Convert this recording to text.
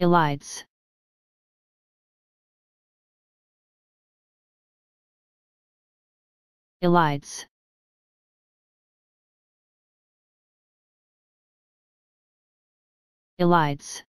Elides. Elides. Elides.